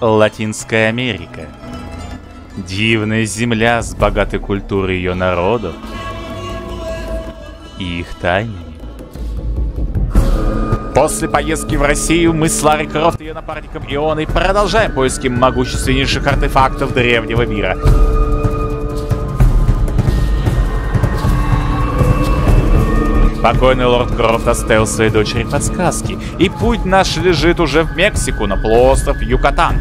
Латинская Америка. Дивная земля с богатой культурой ее народов и их тайнами. После поездки в Россию мы с Ларри Крофт и ее напарником Ионой продолжаем поиски могущественнейших артефактов древнего мира. Покойный лорд Крофт оставил своей дочери подсказки, и путь наш лежит уже в Мексику, на полуостров Юкатан.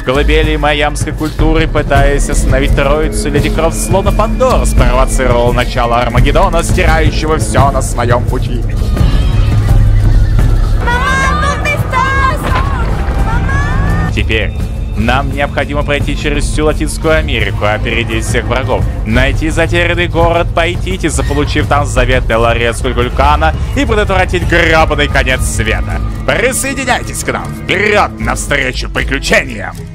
В колыбели майамской культуры, пытаясь остановить троицу, Леди Крофт словно Пандора спровоцировал начало Армагеддона, стирающего все на своем пути. Теперь нам необходимо пройти через всю Латинскую Америку, опередить всех врагов, найти затерянный город Пайтити, заполучив там заветный ларец Кулькулькана и предотвратить грабаный конец света. Присоединяйтесь к нам! Вперед навстречу приключениям!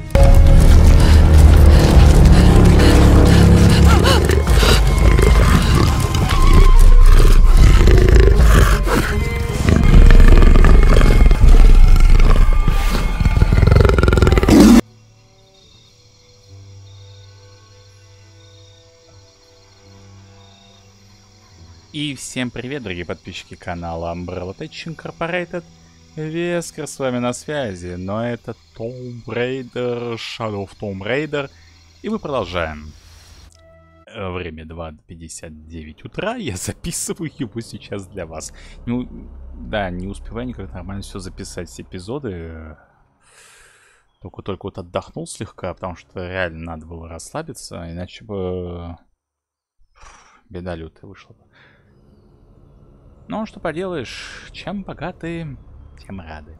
Всем привет, дорогие подписчики канала Umbrella Tech Incorporated. Вескер с вами на связи, но это Tomb Raider, Shadow of Tomb Raider. И мы продолжаем. Время 2.59 утра, я записываю его сейчас для вас. Ну, да, не успеваю никак нормально все записать, все эпизоды. Только-только вот отдохнул слегка, потому что реально надо было расслабиться, иначе бы беда лютая вышла бы. Ну, что поделаешь, чем богаты, тем рады.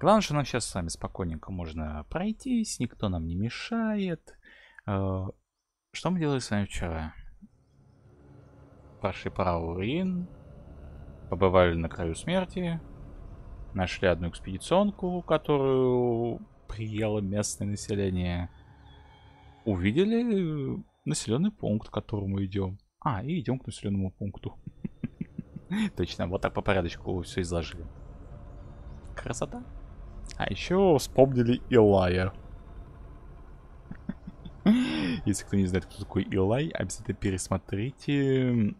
Главное, что нам сейчас с вами спокойненько можно пройтись, никто нам не мешает. Э, что мы делали с вами вчера? Пошли по Аурин, побывали на краю смерти, нашли одну экспедиционку, которую приело местное население. Увидели населенный пункт, к которому идем. А, и идем к населенному пункту. Точно, вот так по порядочку все изложили. Красота. А еще вспомнили Илая. Если кто не знает, кто такой Илай, обязательно пересмотрите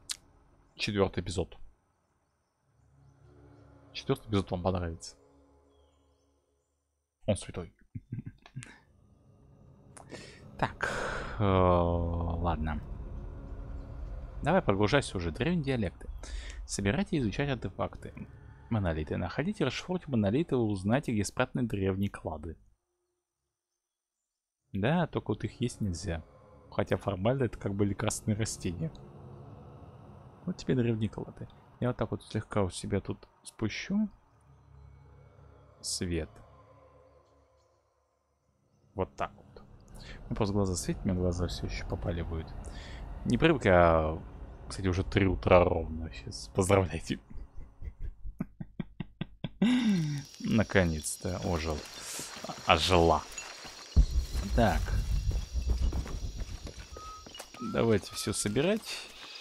четвертый эпизод. Четвертый эпизод вам понравится. Он святой. Так, э, ладно. Давай прогружайся уже. Древние диалекты. Собирайте и изучать артефакты. Монолиты. Находите, расшифруйте монолиты, узнайте, где спрятаны древние клады. Да, только вот их есть нельзя. Хотя формально это как бы лекарственные растения. Вот тебе древние клады. Я вот так вот слегка у себя тут спущу. Свет. Вот так вот. Ну, просто глаза светят, мне глаза все еще попали будет. Не привык я кстати, уже 3 утра ровно. Сейчас поздравляйте. Наконец-то ожил. Ожила. Так. Давайте все собирать.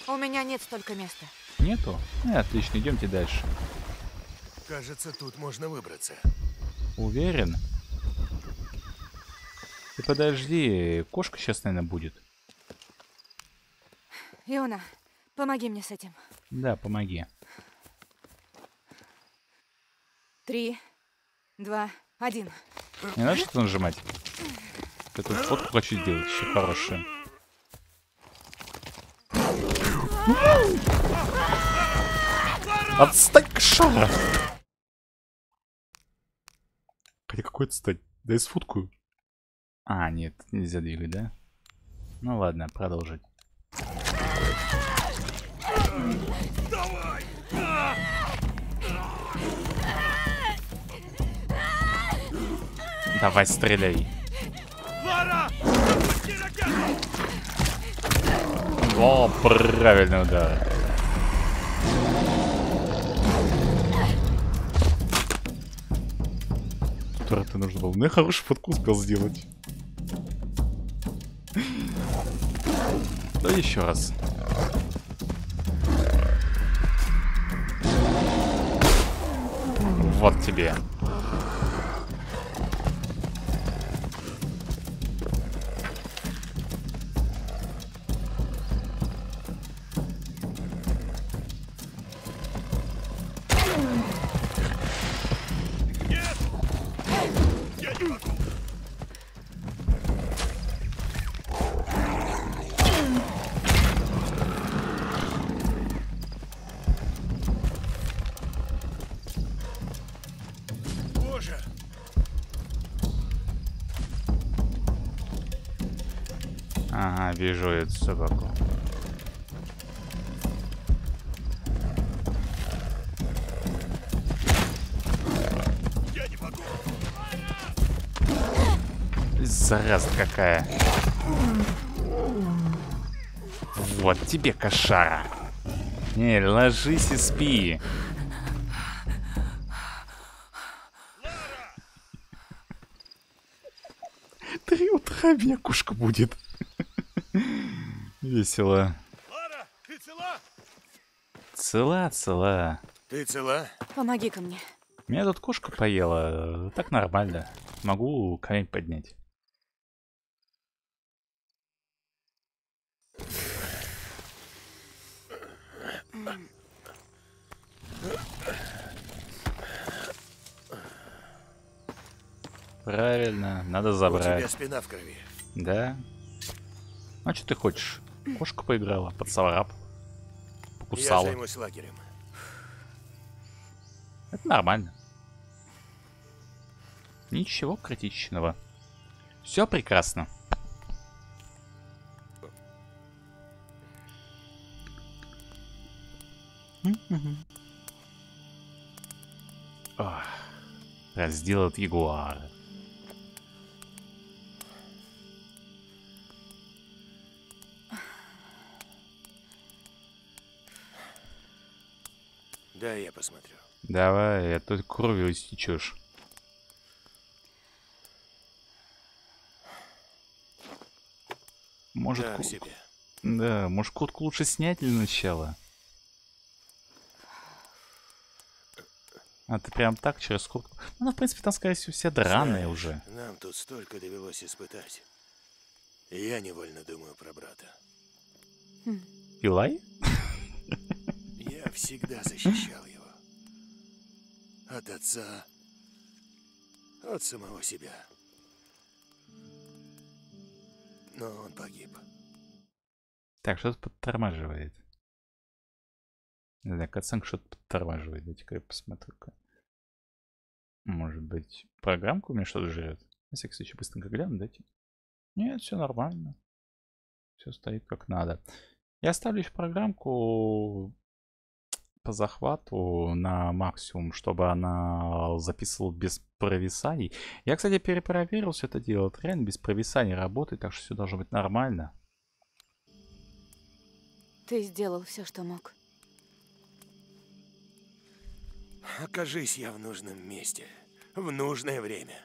У меня нет столько места. Нету? Э, отлично, идемте дальше. Кажется, тут можно выбраться. Уверен? Ты подожди, кошка сейчас, наверное, будет. Иона, Помоги мне с этим. Да, помоги. Три, два, один. Не надо что-то нажимать. Я тут фотку хочу сделать, еще хорошую. Отстань, кошара! Хотя какой отстань? Дай сфоткаю. А, нет, нельзя двигать, да? Ну ладно, продолжить. Давай, стреляй. О, правильный удар. Это нужно было. Ну, я хороший фотку успел сделать. Да еще раз. Вот тебе. Зараза какая. Вот тебе кошара. Не, ложись и спи. Три утра векушка будет. Весело. Лара, ты цела? Цела, цела. Ты цела? Помоги-ка мне. Меня тут кошка поела. Так нормально. Могу камень поднять. Правильно, надо У тебя забрать. спина в крови. Да? А что ты хочешь? Кошка поиграла, поцарап. Я Покусала. займусь лагерем. Это нормально. Ничего критичного. Все прекрасно. Раздел от ягуара. Давай, а то кровью истечешь. Может, ку- себе. да, может куртку лучше снять для начала? А ты прям так через куртку? Ну, в принципе, там, скорее всего, все драные Знаешь, уже. Нам тут столько довелось испытать. Я невольно думаю про брата. Илай? Я всегда защищал его. От отца. От самого себя. Но он погиб. Так, что-то подтормаживает. Не знаю, кацанг что-то подтормаживает. Дайте-ка я посмотрю-ка. Может быть, программка у меня что-то жрет? На всякий случай быстренько гляну, дайте. Нет, все нормально. Все стоит как надо. Я ставлю еще программку по захвату на максимум, чтобы она записывала без провисаний. Я, кстати, перепроверил все это дело. Реально без провисаний работает, так что все должно быть нормально. Ты сделал все, что мог. Окажись я в нужном месте. В нужное время.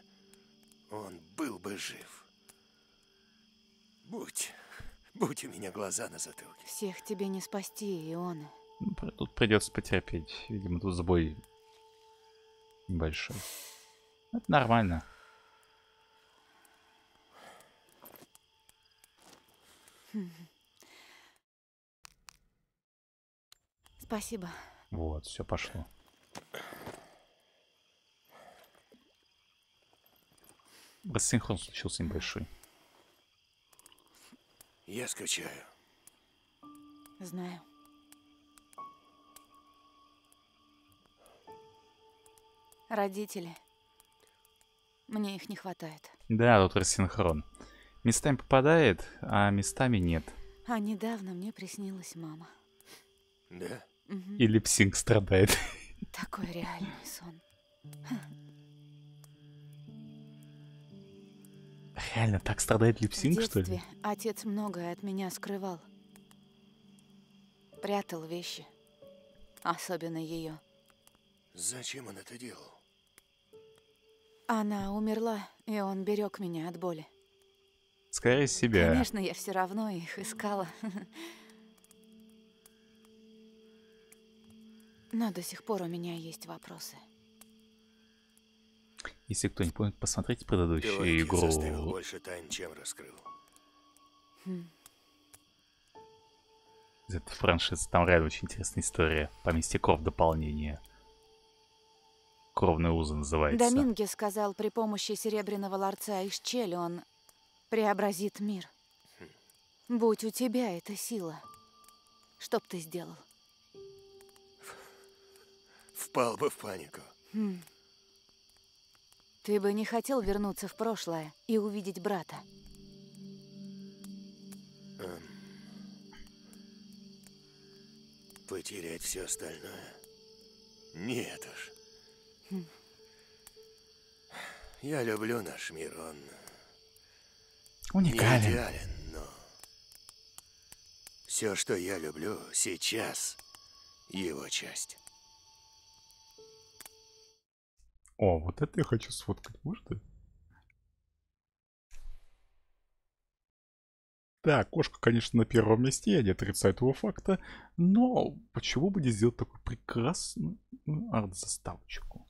Он был бы жив. Будь. Будь у меня глаза на затылке. Всех тебе не спасти, Иона. Тут придется потерпеть. Видимо, тут сбой небольшой. Это нормально. Спасибо. Вот, все пошло. Рассинхрон случился небольшой. Я скучаю. Знаю. Родители. Мне их не хватает. Да, тут рассинхрон. Местами попадает, а местами нет. А недавно мне приснилась мама. Да? Мгм. И липсинг страдает. Такой реальный сон. Реально, так страдает липсинг, что ли? детстве отец многое от меня скрывал. Прятал вещи. Особенно ее. Зачем он это делал? Она умерла, и он берег меня от боли. Скорее себя. Конечно, я все равно их искала. Но до сих пор у меня есть вопросы. Если кто не помнит, посмотрите предыдущую заставил игру. больше тайн, чем раскрыл. из этой франшизы. Там реально очень интересная история. Поместье Кров дополнение кровные узы называется. Доминге сказал, при помощи серебряного ларца из чели он преобразит мир. Будь у тебя эта сила, что б ты сделал? Впал бы в панику. Хм. Ты бы не хотел вернуться в прошлое и увидеть брата. Эм. Потерять все остальное? Нет уж. Я люблю наш мир, он не Уникален. идеален, но все, что я люблю сейчас, его часть. О, вот это я хочу сфоткать, можно? Так, кошка, конечно, на первом месте, я не отрицаю этого факта, но почему бы не сделать такую прекрасную арт-заставочку?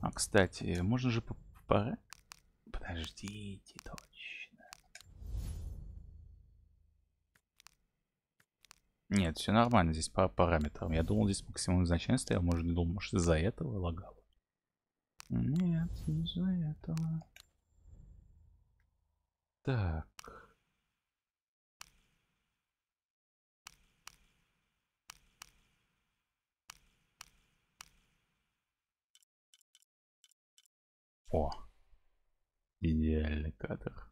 А, кстати, можно же по... по- Подождите, точно. Нет, все нормально здесь по параметрам. Я думал, здесь максимум значение стоял, может, не думал, может, из-за этого лагало. Нет, не из-за этого. Так. О, идеальный кадр.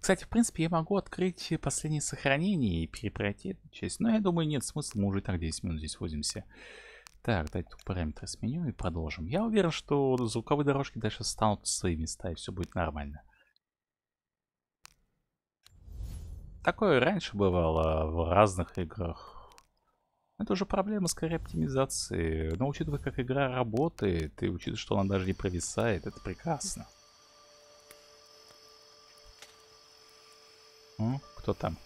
Кстати, в принципе, я могу открыть последнее сохранение и перепройти эту часть. Но я думаю, нет смысла, мы уже так 10 минут здесь возимся. Так, давайте тут параметры сменю и продолжим. Я уверен, что звуковые дорожки дальше станут свои места и все будет нормально. Такое раньше бывало в разных играх. Это уже проблема скорее оптимизации. Но учитывая, как игра работает, и учитывая, что она даже не провисает, это прекрасно. О, кто там?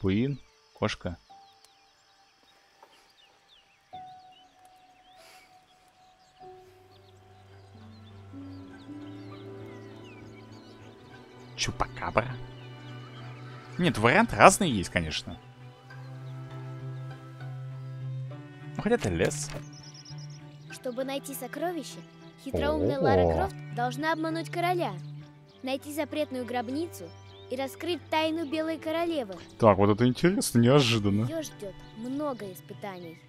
Пуин? Кошка? Чупакабра? Нет, варианты разные есть, конечно. Ну, хотя это лес. Чтобы найти сокровище, хитроумная О. Лара Крофт должна обмануть короля, найти запретную гробницу и раскрыть тайну Белой Королевы. Так, вот это интересно, неожиданно. Ее ждет много испытаний.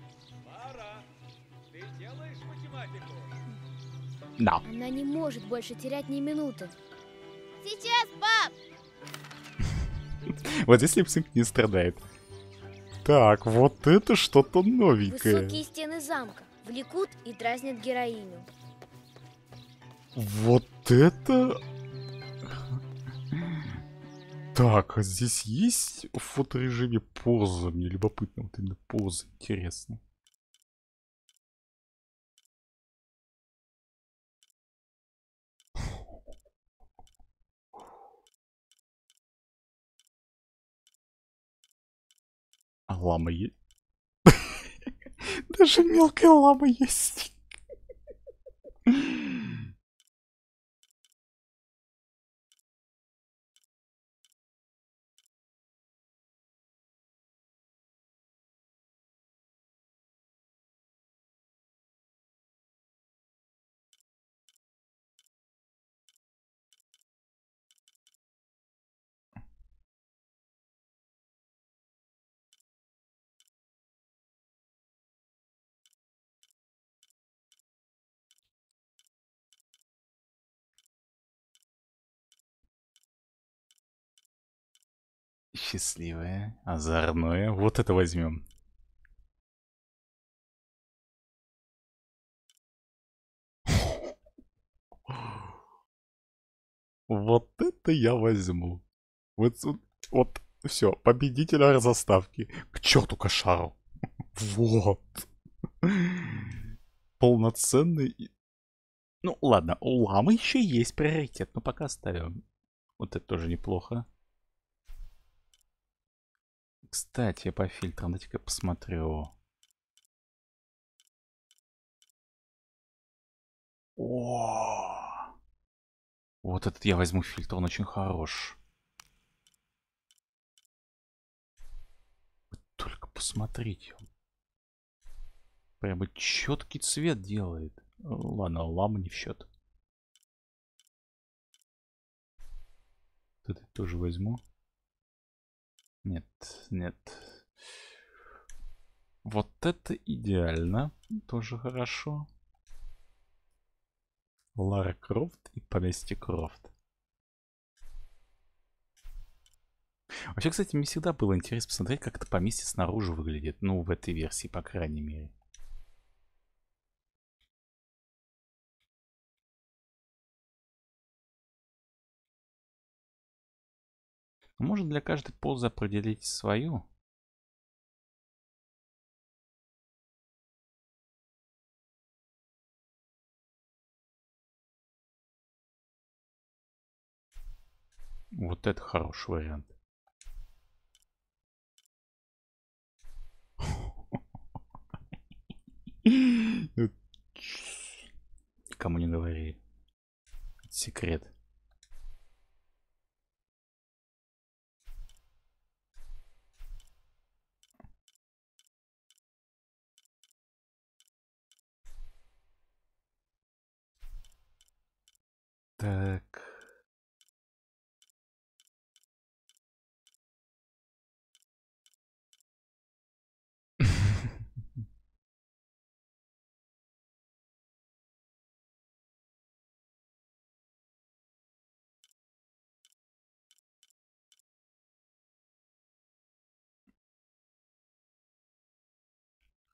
Да. Она не может больше терять ни минуты. Сейчас, пап! Вот здесь липсинг не страдает. Так, вот это что-то новенькое. Высокие стены замка влекут и дразнят героиню. Вот это... Так, а здесь есть в фоторежиме поза? Мне любопытно, вот именно поза, интересно. А лама есть? Даже мелкая лама есть. Счастливое, озорное. Вот это возьмем. Вот это я возьму. Вот, вот, все, победителя заставки. К черту кошару. Вот. Полноценный. Ну ладно, у ламы еще есть приоритет, но пока ставим. Вот это тоже неплохо. Кстати, по фильтрам, дайте-ка посмотрю. О! Вот этот я возьму фильтр, он очень хорош. Вы только посмотрите. Прямо четкий цвет делает. Ладно, лама не в счет. Вот это тоже возьму. Нет, нет. Вот это идеально. Тоже хорошо. Лара Крофт и поместье Крофт. Вообще, кстати, мне всегда было интересно посмотреть, как это поместье снаружи выглядит. Ну, в этой версии, по крайней мере. Можно для каждой позы определить свою. Вот это хороший вариант. Кому не говори. Секрет. Так.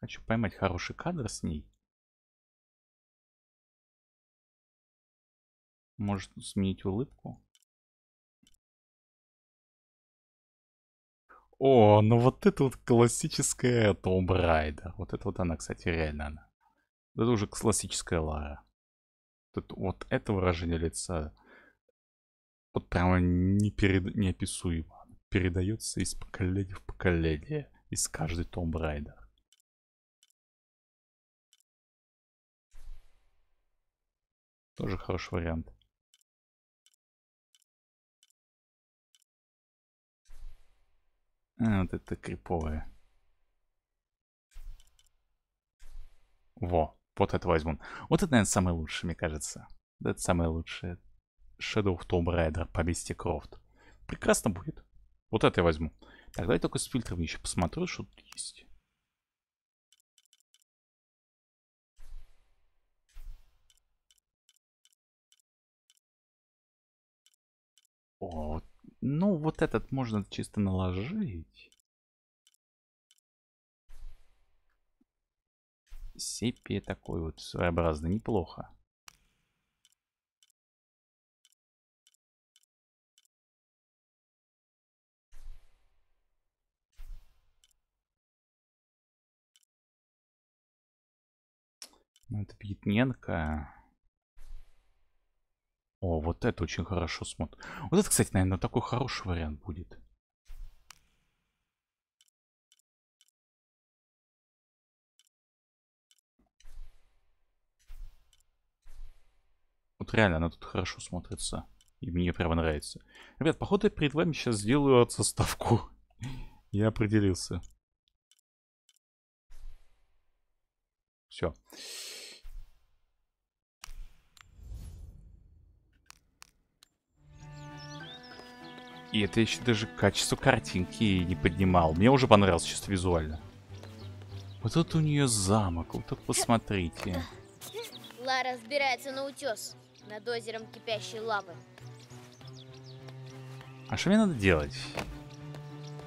Хочу поймать хороший кадр с ней. Может сменить улыбку? О, ну вот это вот классическая Том Райдер. Вот это вот она, кстати, реально она. Это уже классическая Лара. Вот, вот это выражение лица вот прямо не перед... неописуемо. Передается из поколения в поколение. Из каждой Том Райдер. Тоже хороший вариант. А, вот это криповое. Во, вот это возьму. Вот это, наверное, самое лучшее, мне кажется. Это самое лучшее. Shadow of Tomb Raider по Бести Крофт. Прекрасно будет. Вот это я возьму. Так, давай только с фильтрами еще посмотрю, что тут есть. О, ну, вот этот можно чисто наложить. Сепия такой вот своеобразный, неплохо. Ну, это Пятненко. О, вот это очень хорошо смотрит. Вот это, кстати, наверное, такой хороший вариант будет. Вот реально, она тут хорошо смотрится. И мне прямо нравится. Ребят, походу я перед вами сейчас сделаю отсоставку. я определился. Все. И это еще даже качество картинки не поднимал. Мне уже понравилось чисто визуально. Вот тут у нее замок, вот тут посмотрите. Лара разбирается на утес над озером кипящей лавы. А что мне надо делать?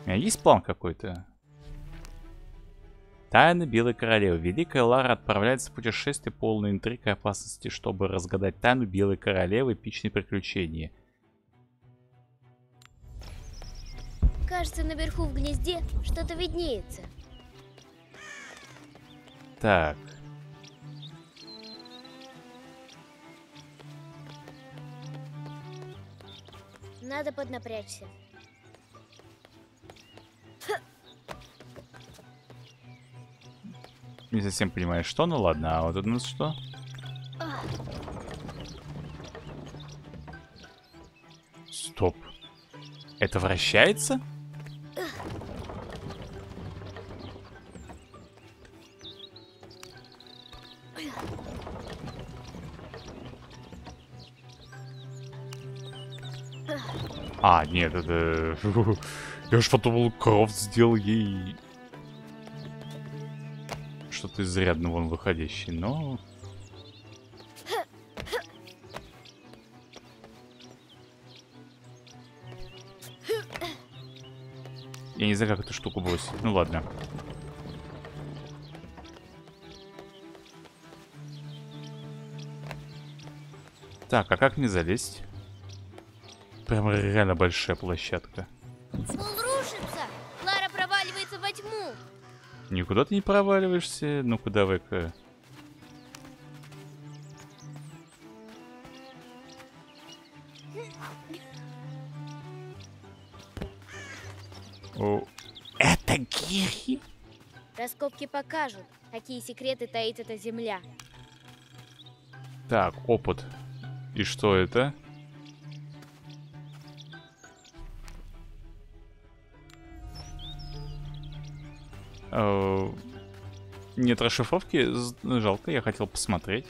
У меня есть план какой-то? Тайны Белой Королевы. Великая Лара отправляется в путешествие полное интриг и опасности, чтобы разгадать тайну Белой Королевы эпичные приключения – Кажется, наверху в гнезде что-то виднеется. Так. Надо поднапрячься. Не совсем понимаю, что, ну ладно, а вот у нас что? Стоп. Это вращается? Нет, это... Я уж подумал, Крофт сделал ей... Что-то изрядно вон выходящее, но... Я не знаю, как эту штуку бросить. Ну ладно. Так, а как мне залезть? Прям реально большая площадка. Он рушится! Лара проваливается во тьму! Никуда ты не проваливаешься. Ну-ка, давай-ка. О, это Гири? Раскопки покажут, какие секреты таит эта земля. Так, опыт. И что это? Нет расшифровки? Жалко, я хотел посмотреть.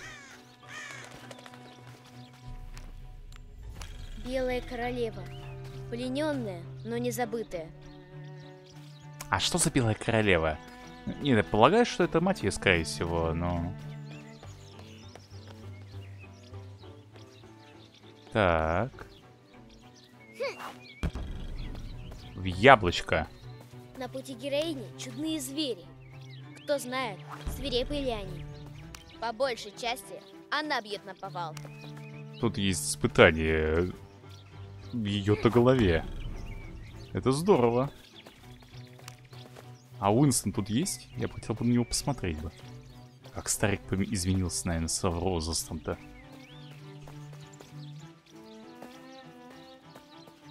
Белая королева. Плененная, но не забытая. А что за белая королева? Нет, я полагаю, что это мать ее, скорее всего, но... Так. В яблочко. На пути героини чудные звери. Кто знает, свирепые ли они. По большей части она бьет на повал. Тут есть испытание ее-то голове. Это здорово. А Уинстон тут есть? Я бы хотел бы на него посмотреть бы. Как старик изменился, наверное, с возрастом-то.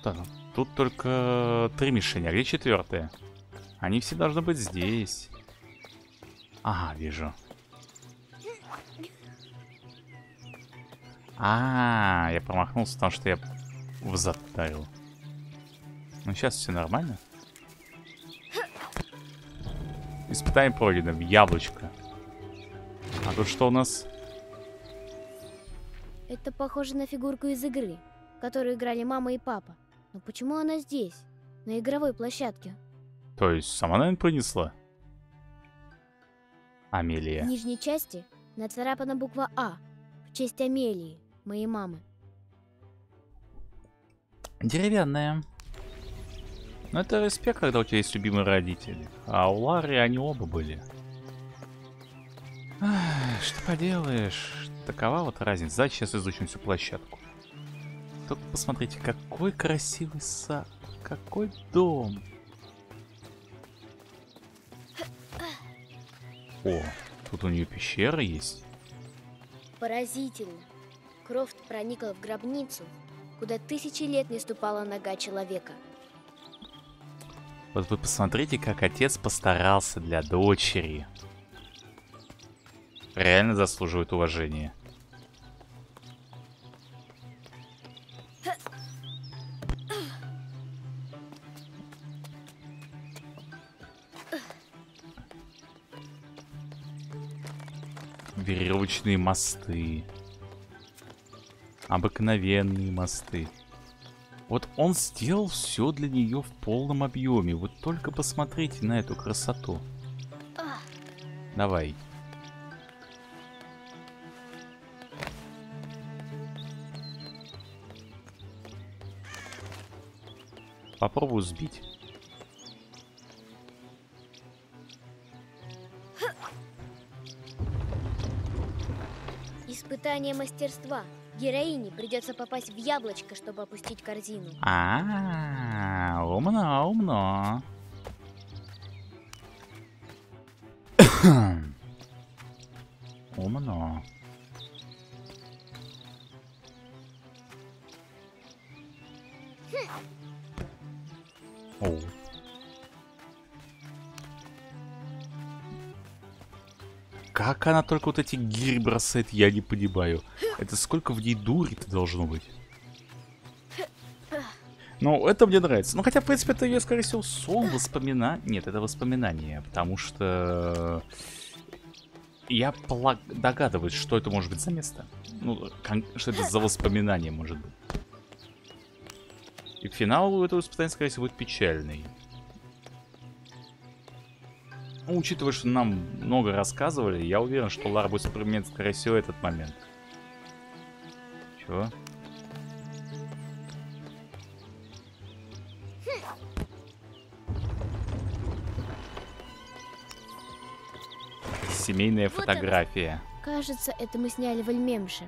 Ну, тут только три мишени, а где четвертая? Они все должны быть здесь. Ага, вижу. А, я промахнулся, потому что я в зад ударил. Ну, сейчас все нормально. Испытание пройдено. Яблочко. А тут что у нас? Это похоже на фигурку из игры, которую играли мама и папа. Но почему она здесь, на игровой площадке? То есть, сама, наверное, принесла? В Амелия. нижней части нацарапана буква А в честь Амелии, моей мамы. Деревянная. Ну, это респект, когда у тебя есть любимые родители. А у Лары они оба были. Ах, что поделаешь. Такова вот разница. Давайте сейчас изучим всю площадку. Только посмотрите, какой красивый сад. Какой дом. О, тут у нее пещера есть. Поразительно. Крофт проникла в гробницу, куда тысячи лет не ступала нога человека. Вот вы посмотрите, как отец постарался для дочери. Реально заслуживает уважения. Веревочные мосты. Обыкновенные мосты. Вот он сделал все для нее в полном объеме. Вот только посмотрите на эту красоту. Давай. Попробую сбить. Испытание мастерства. Героине придется попасть в яблочко, чтобы опустить корзину. А, умно, умно. Умно. Как она только вот эти гири бросает, я не понимаю. Это сколько в ней дури-то должно быть? Ну, это мне нравится. Ну, хотя, в принципе, это ее, скорее всего, сон, воспоминание. Нет, это воспоминание, потому что... Я догадываюсь, что это может быть за место. Ну, что это за воспоминание может быть. И финал у этого испытания, скорее всего, будет печальный. Ну, учитывая, что нам много рассказывали, я уверен, что Лар будет вспоминать, скорее всего, этот момент. Чего? Семейная вот фотография. Это. Кажется, это мы сняли в Альмемше.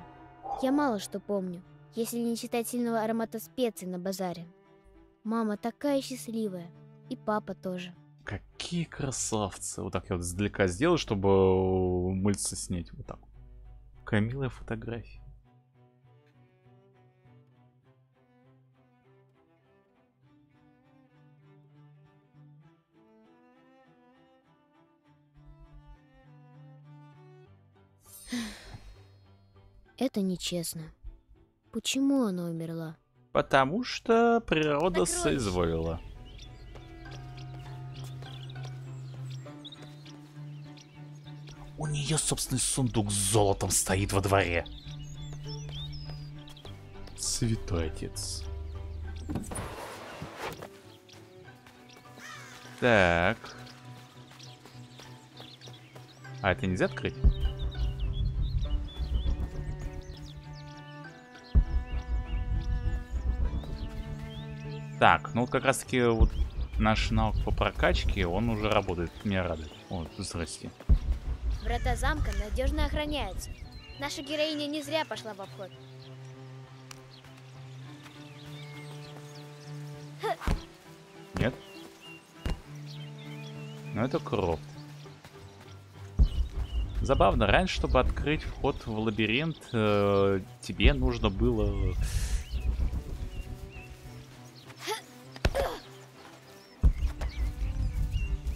Я мало что помню, если не считать сильного аромата специй на базаре. Мама такая счастливая, и папа тоже. Какие красавцы. Вот так я вот издалека сделал, чтобы мыльца снять. Вот так. Какая милая фотография. Это нечестно. Почему она умерла? Потому что природа соизволила. У нее собственный сундук с золотом стоит во дворе. Святой отец. Так. А это нельзя открыть? Так, ну вот как раз таки вот наш навык по прокачке, он уже работает. Меня радует. О, здрасте. Врата замка надежно охраняются. Наша героиня не зря пошла в обход. Нет? Ну это кроп. Забавно, раньше, чтобы открыть вход в лабиринт, э, тебе нужно было...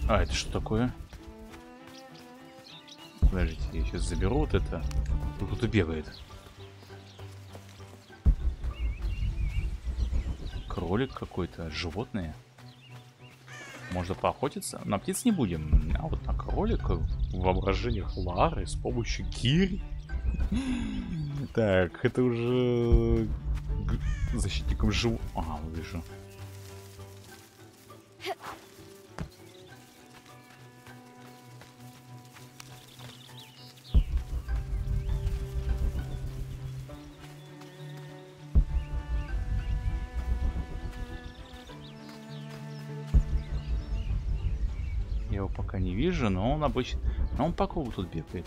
А, это что такое? Подождите, я сейчас заберу вот это. Кто-то бегает. Кролик какой-то, животное. Можно поохотиться. На птиц не будем, а вот на кролика в воображениях Лары с помощью гири. Так, это уже защитником жив... А, вижу. Вижу, но он обычно... Но он по кругу тут бегает.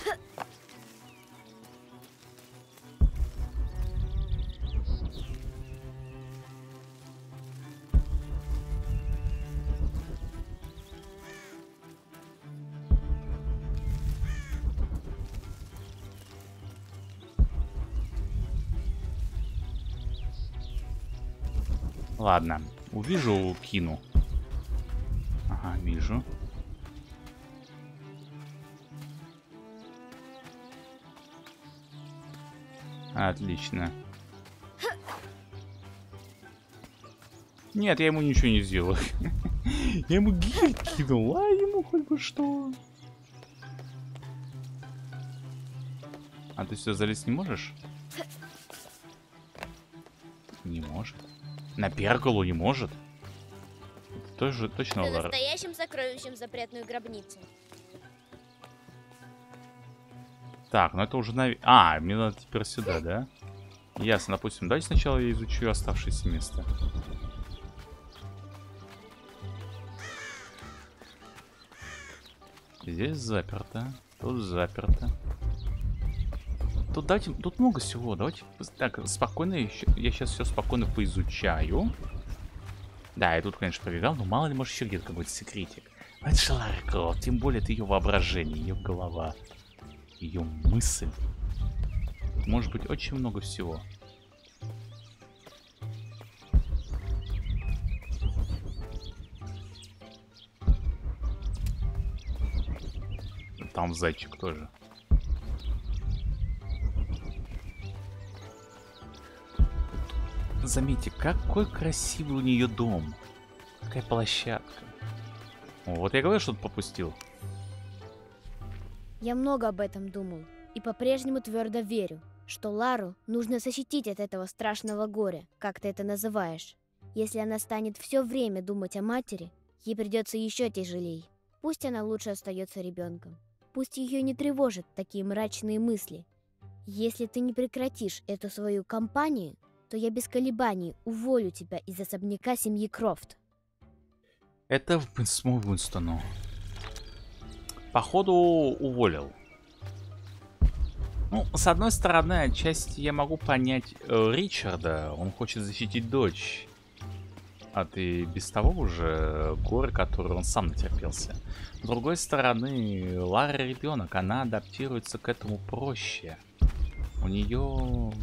Ладно, увижу, кину. Ага, вижу. Отлично. Нет, я ему ничего не сделал. Я ему гиль кинул, а ему хоть бы что. А ты сюда залезть не можешь? Не может. На перголу не может. Это тоже точно Ты лар- настоящим сокровищем запретную гробницу. Так, ну это уже на... А, мне надо теперь сюда, да? Ясно, допустим. Давайте сначала я изучу оставшееся место. Здесь заперто. Тут заперто. Тут давайте... Тут много всего. Давайте... Так, спокойно еще... Я сейчас все спокойно поизучаю. Да, я тут, конечно, пробегал, но мало ли, может, еще где-то какой-то секретик. Это Крофт, тем более это ее воображение, ее голова ее мысль. Может быть очень много всего. Там зайчик тоже. Заметьте, какой красивый у нее дом. Какая площадка. Вот я говорю, что тут попустил. Я много об этом думал и по-прежнему твердо верю, что Лару нужно защитить от этого страшного горя, как ты это называешь. Если она станет все время думать о матери, ей придется еще тяжелей. Пусть она лучше остается ребенком. Пусть ее не тревожат такие мрачные мысли. Если ты не прекратишь эту свою кампанию, то я без колебаний уволю тебя из особняка семьи Крофт. Это в Уинс- мой Уинстону. Походу уволил. Ну, с одной стороны, отчасти я могу понять э, Ричарда. Он хочет защитить дочь от и без того уже горы, которые он сам натерпелся. С другой стороны, Лара ребенок, она адаптируется к этому проще. У нее...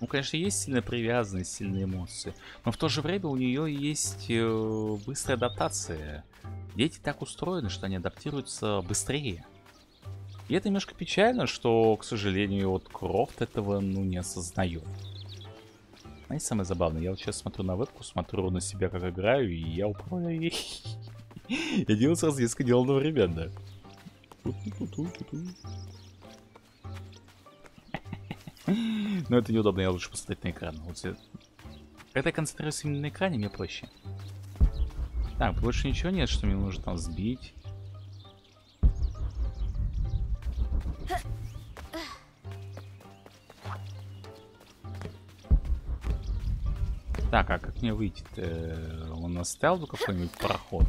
Ну, конечно, есть сильная привязанность, сильные эмоции. Но в то же время у нее есть э, быстрая адаптация. Дети так устроены, что они адаптируются быстрее. И это немножко печально, что, к сожалению, вот Крофт этого, ну, не осознает. Знаете, самое забавное, я вот сейчас смотрю на вебку, смотрю на себя, как играю, и я управляю. Я делаю сразу несколько дел одновременно. Но это неудобно, я лучше посмотреть на экран. Вот. Когда я концентрируюсь именно на экране, мне проще. Так, больше ничего нет, что мне нужно там сбить. Так, а как мне выйти-то? Он оставил какой-нибудь проход?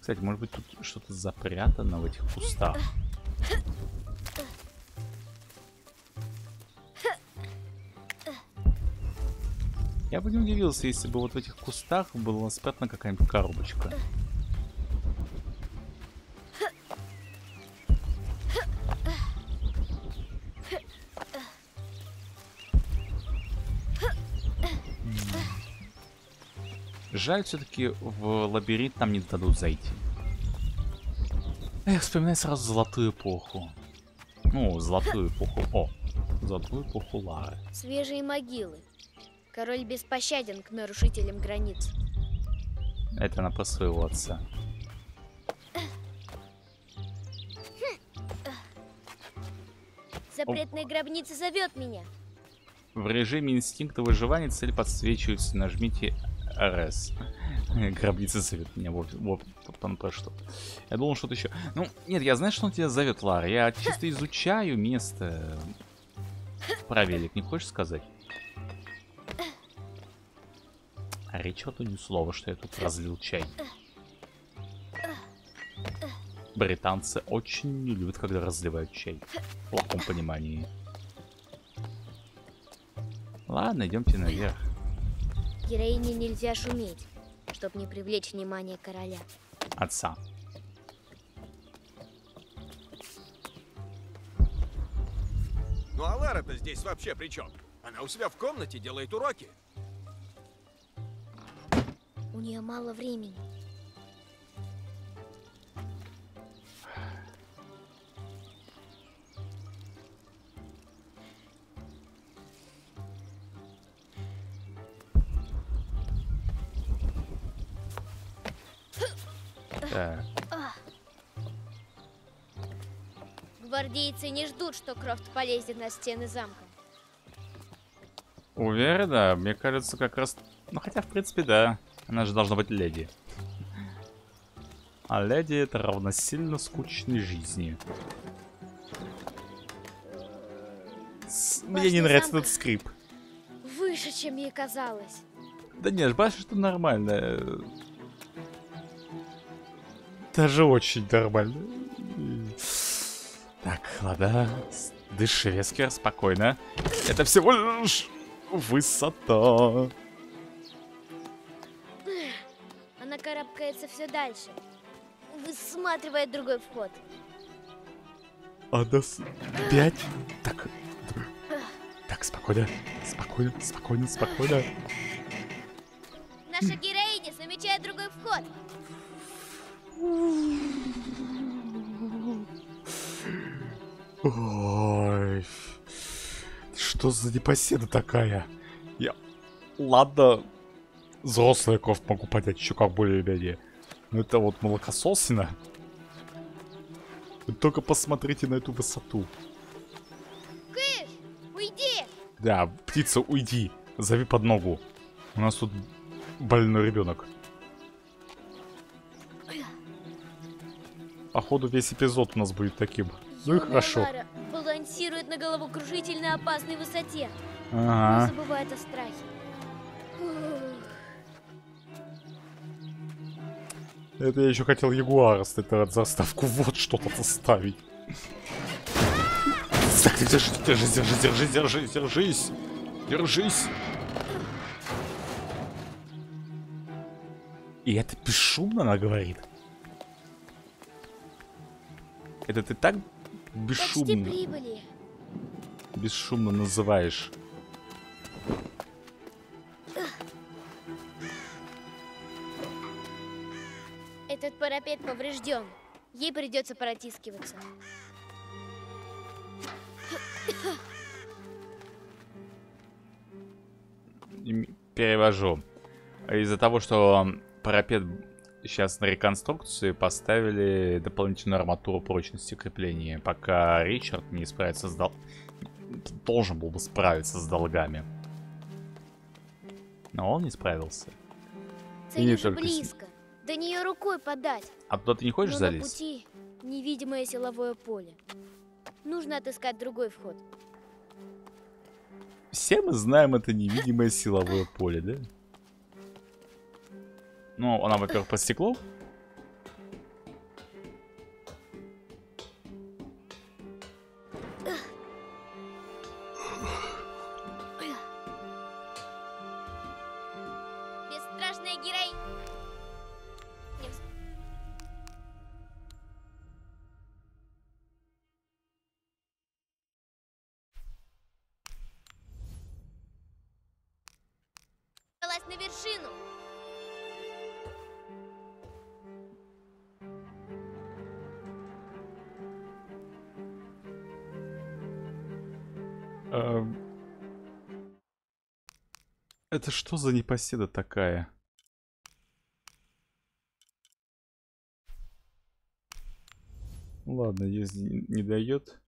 Кстати, может быть тут что-то запрятано в этих кустах? Я бы не удивился, если бы вот в этих кустах была спрятана какая-нибудь коробочка. Жаль, все-таки в лабиринт нам не дадут зайти. Эх, вспоминай сразу золотую эпоху. Ну, золотую эпоху. О, золотую эпоху Лары. Свежие могилы. Король беспощаден к нарушителям границ. Это про своего отца. Запретная гробница зовет меня. В режиме инстинкта выживания цель подсвечивается. Нажмите РС. Гробница зовет меня. Вот, вот, он про что. Я думал, что-то еще. Ну, нет, я знаю, что он тебя зовет, Лара. Я чисто изучаю место. Правилик, не хочешь сказать? А Ричарду ни слова, что я тут разлил чай. Британцы очень не любят, когда разливают чай. В плохом понимании. Ладно, идемте наверх. Героине нельзя шуметь, чтобы не привлечь внимание короля. Отца. Ну а Лара-то здесь вообще при чем? Она у себя в комнате делает уроки. У нее мало времени. Так. Гвардейцы не ждут, что Крофт полезет на стены замка. Уверена? Мне кажется, как раз... Ну, хотя, в принципе, да. Она же должна быть леди. А леди это равносильно скучной жизни. С- Мне не нравится замка. этот скрип. Выше, чем ей казалось. Да нет, башня что нормально. Даже очень нормально. Так, ладно. Дыши, Вескер, спокойно. Это всего лишь высота. Дальше, высматривая другой вход. А нас пять. Так. Так, спокойно. Спокойно, спокойно, спокойно. Наша героиня замечает другой вход. Ой. Что за непоседа такая? Я... Ладно, взрослый ков могу понять, еще как более-менее. Но это вот молокососина. Вы только посмотрите на эту высоту. Кыш, уйди! Да, птица, уйди. Зови под ногу. У нас тут больной ребенок. Походу весь эпизод у нас будет таким. Ну и хорошо. Лара балансирует на головокружительно опасной высоте. Ага. забывает о страхе. Это я еще хотел Ягуара с этой заставку вот что-то ставить. Так, держись, держись, держись, держись, держись, держись. Держись. И это бесшумно она говорит. Это ты так бесшумно, бесшумно называешь. Поврежден. Ей придется протискиваться. Перевожу. Из-за того, что парапет сейчас на реконструкции поставили дополнительную арматуру прочности крепления, пока Ричард не справится с дол... Должен был бы справиться с долгами. Но он не справился. И не Цель только с- близко. До нее рукой подать. А туда ты не хочешь Но на залезть? пути невидимое силовое поле. Нужно отыскать другой вход. Все мы знаем это невидимое силовое поле, да? Ну, она, во-первых, по стеклу. Что за непоседа такая? Ладно, если не дает.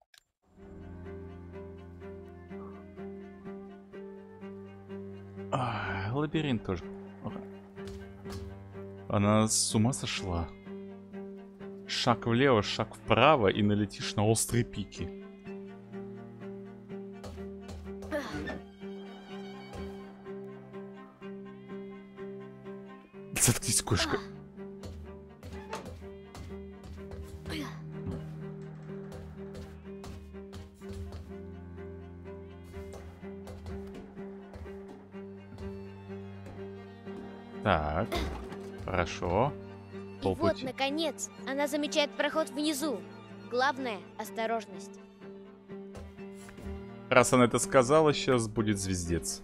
А, лабиринт тоже. Она с ума сошла. Шаг влево, шаг вправо и налетишь на острые пики. Заткнись, кошка. Так, хорошо. И вот, наконец, она замечает проход внизу. Главное — осторожность. Раз она это сказала, сейчас будет звездец.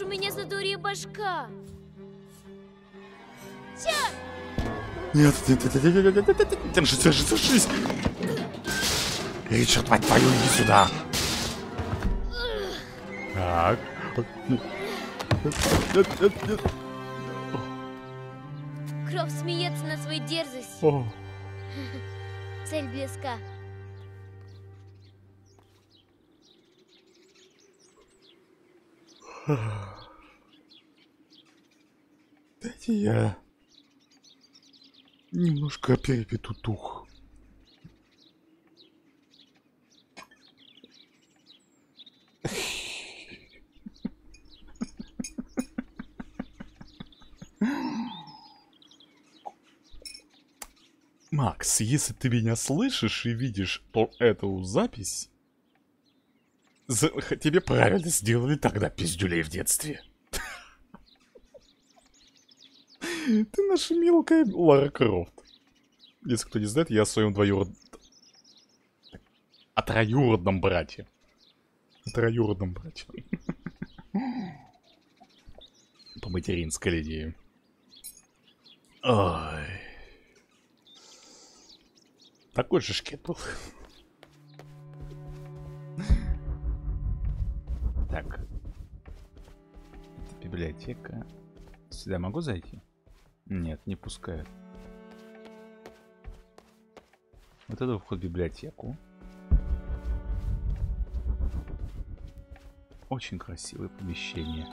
Ж у меня за дурья башка? Нет, нет, нет, нет, нет, нет, нет, нет, нет, держись, держись, держись. Ричард, мать твою, иди сюда. Так. Нет, нет, нет, нет. Кровь смеется на свою дерзость. Цель близка. дайте я немножко переведу дух. Макс, если ты меня слышишь и видишь эту запись, тебе правильно сделали тогда пиздюлей в детстве. Ты наша мелкая Лара Крофт. Если кто не знает, я о своем двоюродном... О троюродном брате. О троюродном брате. По материнской линии. Ой. Такой же шкет был. Так. Это библиотека. Сюда могу зайти? Нет, не пускают. Вот это вход в библиотеку. Очень красивое помещение.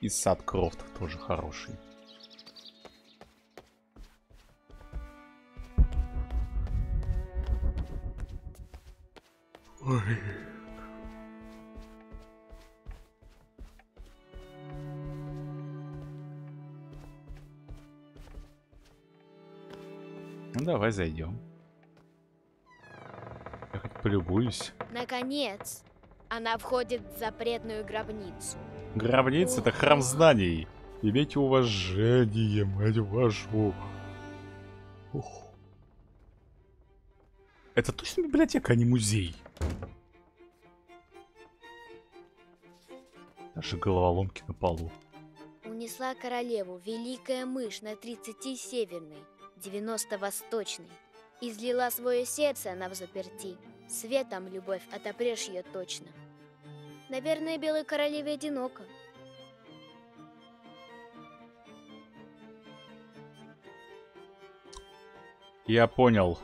И сад Крофтов тоже хороший. Ой. Ну давай зайдем. Я хоть полюбуюсь. Наконец, она входит в запретную гробницу. Гробница это храм знаний. Имейте уважение, мать вашу. Ух. Это точно библиотека, а не музей. Даже головоломки на полу. Унесла королеву великая мышь на 30 северной, 90 восточной. Излила свое сердце она в заперти. Светом любовь отопрешь ее точно. Наверное, белой королеве одиноко. Я понял.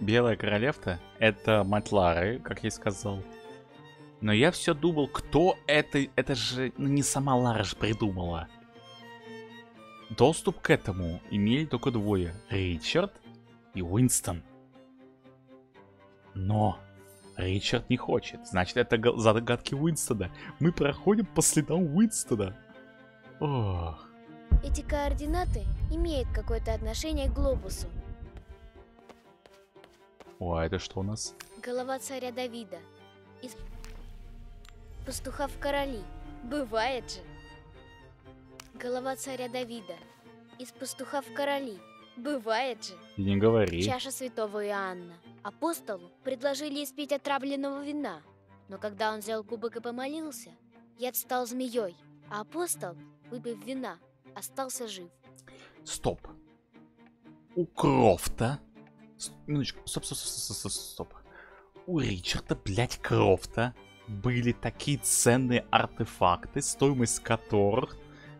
Белая королевка это мать Лары, как я и сказал. Но я все думал, кто это... Это же ну, не сама Лара же придумала. Доступ к этому имели только двое. Ричард и Уинстон. Но Ричард не хочет. Значит, это га- загадки Уинстона. Мы проходим по следам Уинстона. Ох. Эти координаты имеют какое-то отношение к глобусу. О, а это что у нас? Голова царя Давида. Из пастуха в короли. Бывает же. Голова царя Давида. Из пастуха в короли. Бывает же. Не говори. Чаша святого Иоанна. Апостолу предложили испить отравленного вина. Но когда он взял кубок и помолился, яд стал змеей, а апостол, выпив вина, остался жив. Стоп. У Крофта... Минуточку. Стоп, стоп, стоп, стоп, стоп, стоп. У Ричарда, блядь, Крофта были такие ценные артефакты, стоимость которых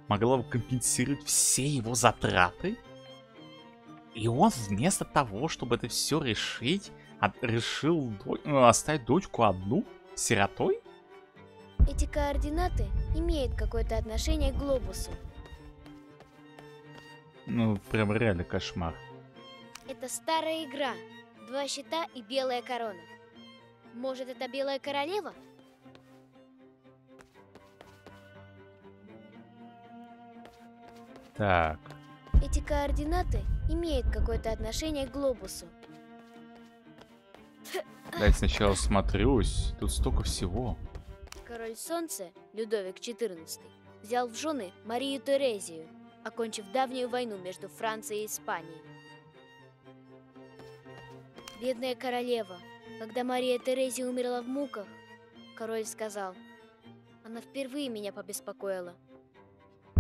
могла бы компенсировать все его затраты. И он вместо того, чтобы это все решить, от- решил до- ну, оставить дочку одну, сиротой? Эти координаты имеют какое-то отношение к глобусу. Ну, прям реально кошмар. Это старая игра. Два щита и белая корона. Может, это белая королева? Так, Эти координаты имеют какое-то отношение к глобусу. дайте сначала смотрюсь. Тут столько всего. Король Солнца, Людовик XIV, взял в жены Марию Терезию, окончив давнюю войну между Францией и Испанией. Бедная королева, когда Мария Терезия умерла в муках, король сказал, она впервые меня побеспокоила.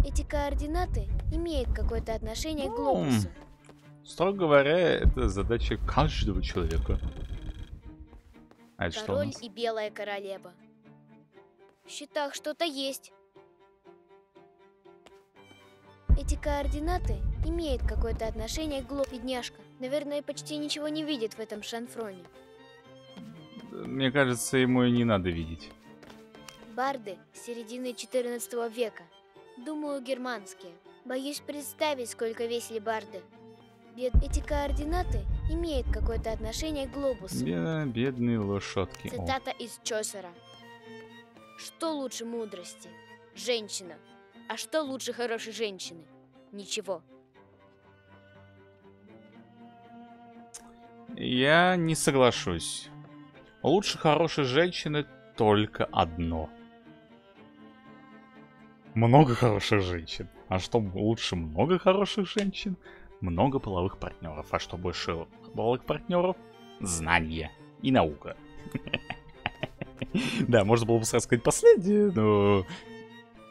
Эти координаты имеют какое-то отношение к глобусу. Строго говоря, это задача каждого человека. А это что Король нас? и белая королева. В счетах что-то есть. Эти координаты имеют какое-то отношение к глоб бедняжка. Наверное, почти ничего не видит в этом шанфроне. Мне кажется, ему и не надо видеть. Барды середины 14 века. Думаю, германские. Боюсь представить, сколько весили барды. Бед... Эти координаты имеют какое-то отношение к глобусу. Бе- бедные лошадки. О, Цитата из Чосера. Что лучше мудрости? Женщина. А что лучше хорошей женщины? Ничего. Я не соглашусь. Лучше хорошей женщины только одно. Много хороших женщин. А что лучше много хороших женщин? Много половых партнеров. А что больше половых партнеров? Знание и наука. Да, можно было бы сразу сказать последнее, но...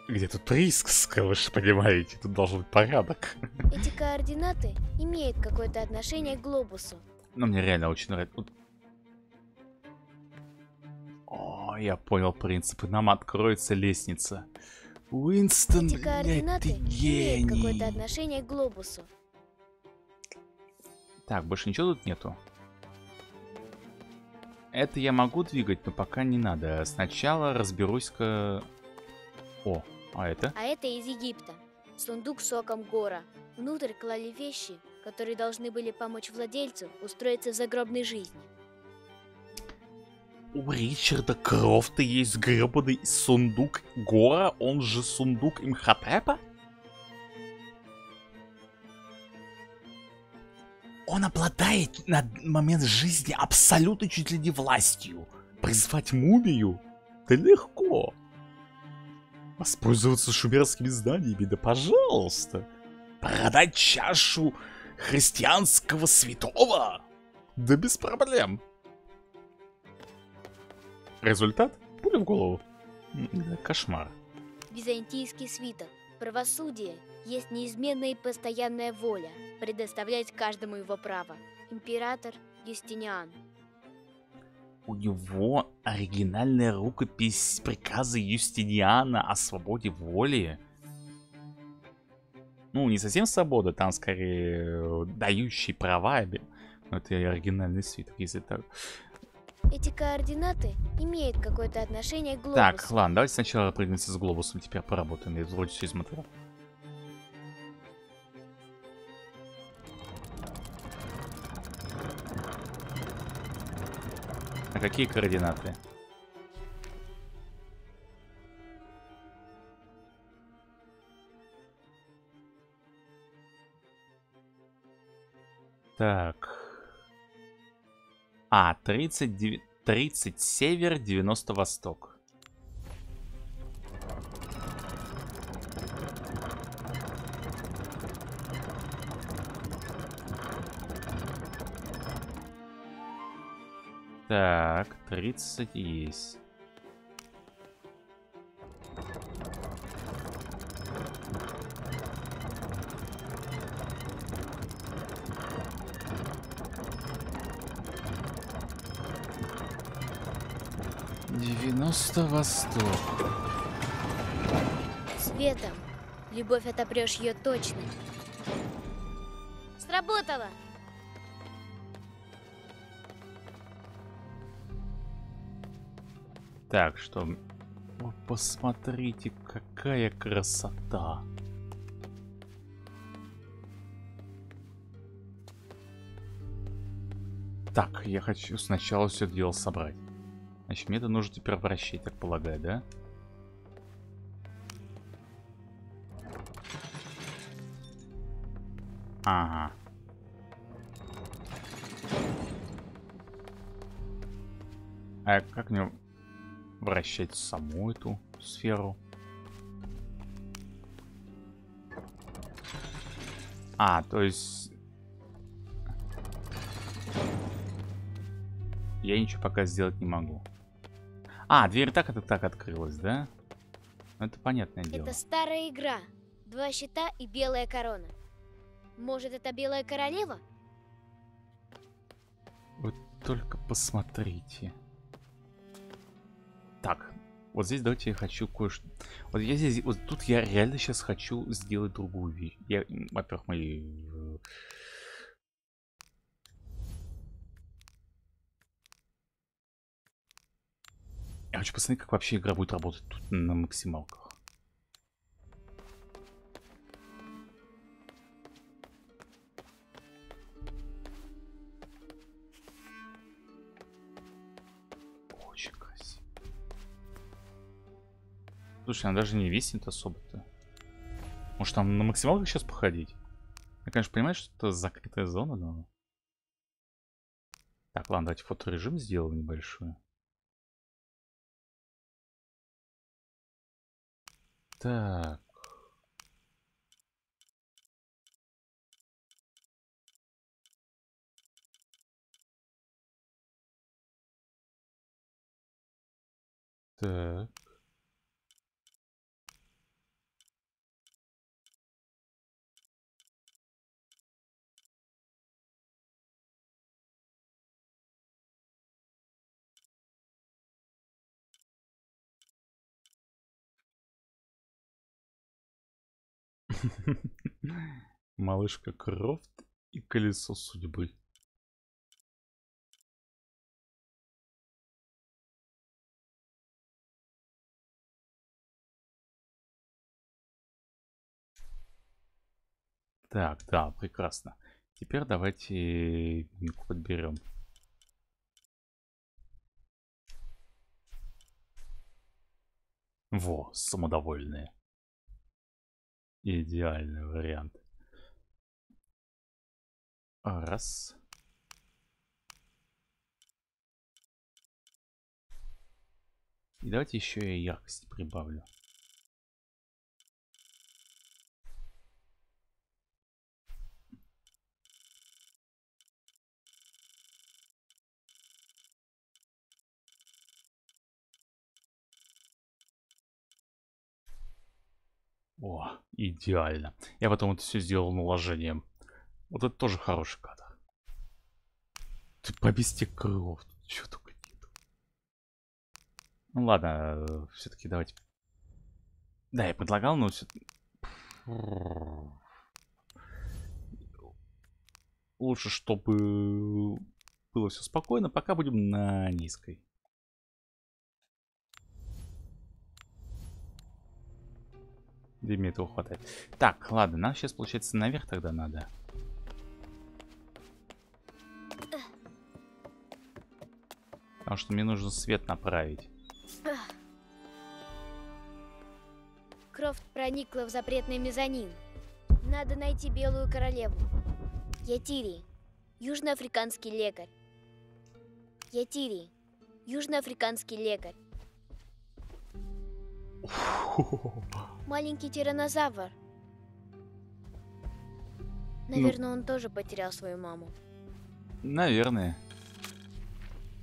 Где тут присказка, вы же понимаете, тут должен быть порядок. Эти координаты имеют какое-то отношение к глобусу. Но мне реально очень нравится. Вот. О, я понял принципы. Нам откроется лестница. Уинстон, Эти блядь, координаты ты какое-то отношение к глобусу. Так, больше ничего тут нету. Это я могу двигать, но пока не надо. Сначала разберусь-ка... О, а это? А это из Египта. Сундук соком гора. Внутрь клали вещи, которые должны были помочь владельцу устроиться в загробной жизни. У Ричарда Крофта есть гребаный сундук Гора, он же сундук Имхотепа? Он обладает на момент жизни абсолютно чуть ли не властью. Призвать мумию? Да легко. Воспользоваться шумерскими знаниями? Да пожалуйста. Продать чашу христианского святого? Да без проблем. Результат? Пуля в голову. Да, кошмар. Византийский свиток. Правосудие есть неизменная и постоянная воля, предоставлять каждому его право. Император Юстиниан. У него оригинальная рукопись приказа Юстиниана о свободе воли. Ну, не совсем свобода, там скорее дающий права. Но это и оригинальный свиток, если так. Эти координаты имеют какое-то отношение к глобусу. Так, ладно, давайте сначала прыгнемся с глобусом, теперь поработаем. Я вроде все смотрел. А какие координаты? Так. А, 30, 30 север, 90 восток. Так, 30 есть. Девяносто восток. Светом. Любовь отопрешь ее точно. Сработало! Так, что... О, посмотрите, какая красота. Так, я хочу сначала все дело собрать. Значит, мне это нужно теперь вращать, так полагаю, да? Ага. А как мне вращать саму эту сферу? А, то есть... Я ничего пока сделать не могу. А, дверь так это так открылась, да? Ну, это понятное дело. Это старая игра. Два щита и белая корона. Может, это белая королева? Вы только посмотрите. Так, вот здесь давайте я хочу кое-что... Вот, я здесь, вот тут я реально сейчас хочу сделать другую вещь. Я, во-первых, мои... я хочу посмотреть, как вообще игра будет работать тут на максималках. Слушай, она даже не виснет особо-то. Может там на максималках сейчас походить? Я, конечно, понимаю, что это закрытая зона, но... Так, ладно, давайте фоторежим сделаем небольшой. Так. Так. Малышка Крофт и колесо судьбы. Так, да, прекрасно. Теперь давайте Мику подберем. Во, самодовольные. Идеальный вариант. Раз. И давайте еще я яркости прибавлю. О, идеально. Я потом это все сделал наложением. Вот это тоже хороший кадр. Ты побести крылов. Что только нет. Ну ладно, все-таки давайте. Да, я предлагал, но все... Лучше, чтобы было все спокойно. Пока будем на низкой. Где мне этого хватает? Так, ладно, нам сейчас, получается, наверх тогда надо. Потому что мне нужно свет направить. Крофт проникла в запретный мезонин. Надо найти Белую Королеву. Ятири, южноафриканский лекарь. Ятири, южноафриканский лекарь. Маленький тиранозавр. Наверное, он тоже потерял свою маму. Наверное.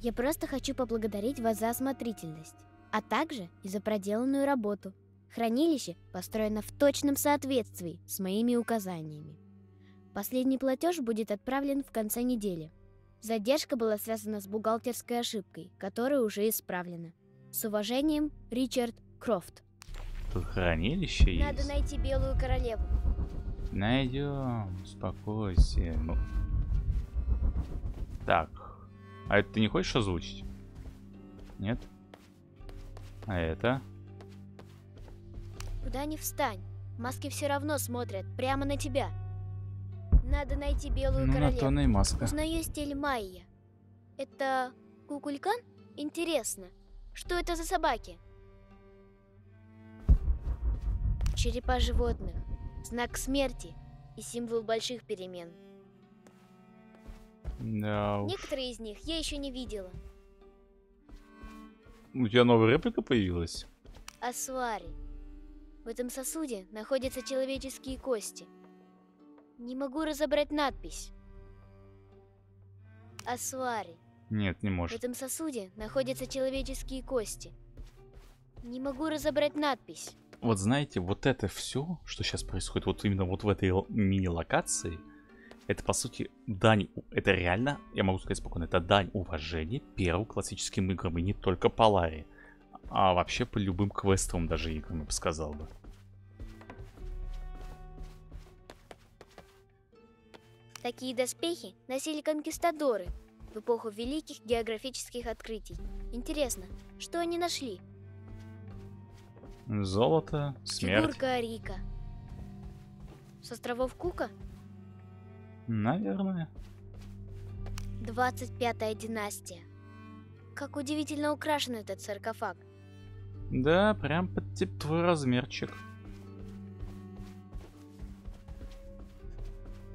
Я просто хочу поблагодарить вас за осмотрительность, а также и за проделанную работу. Хранилище построено в точном соответствии с моими указаниями. Последний платеж будет отправлен в конце недели. Задержка была связана с бухгалтерской ошибкой, которая уже исправлена. С уважением, Ричард Крофт. Тут хранилище есть. Надо найти Белую Королеву. Найдем, успокойся. Ну... Так. А это ты не хочешь озвучить? Нет? А это? Куда ни встань, маски все равно смотрят прямо на тебя. Надо найти Белую ну, Королеву. на то она и маска. Узнаю стиль Майя. Это кукулькан? Интересно. Что это за собаки? Черепа животных. Знак смерти и символ больших перемен. Да уж. Некоторые из них я еще не видела. У тебя новая реплика появилась? Асуари. В этом сосуде находятся человеческие кости. Не могу разобрать надпись. Асуари. Нет, не В может. этом сосуде находятся человеческие кости. Не могу разобрать надпись. Вот знаете, вот это все, что сейчас происходит вот именно вот в этой мини-локации, это по сути дань, это реально, я могу сказать спокойно, это дань уважения первым классическим играм, и не только Поларе, а вообще по любым квестовым даже играм, я бы сказал бы. Такие доспехи носили конкистадоры в эпоху великих географических открытий. Интересно, что они нашли? Золото, смерть. Фигурка Арика. С островов Кука? Наверное. 25-я династия. Как удивительно украшен этот саркофаг. Да, прям под тип твой размерчик.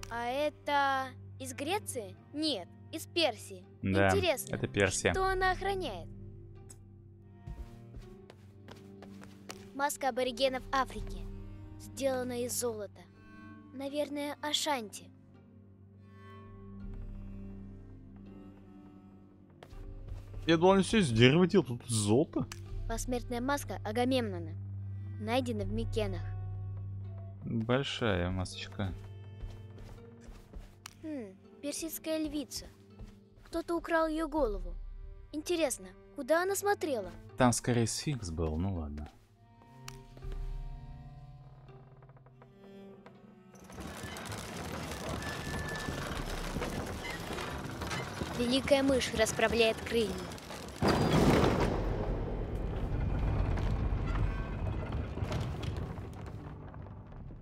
А это из Греции? Нет, из Персии. Да, Интересно, это Персия. что она охраняет? Маска аборигенов Африки. Сделана из золота. Наверное, Ашанти. Я думал, они все из дерева делают, тут золото. Посмертная маска Агамемнона. Найдена в Микенах. Большая масочка. Хм, персидская львица. Кто-то украл ее голову. Интересно, куда она смотрела? Там скорее сфинкс был, ну ладно. Великая мышь расправляет крылья.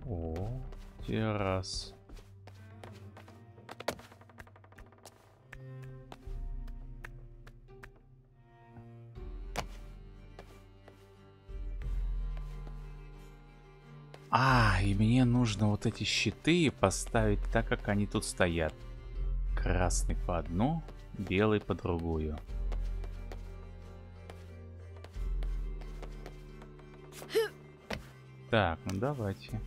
О, террас. А, и мне нужно вот эти щиты поставить так, как они тут стоят. Красный по одну, белый по другую. Так, ну давайте.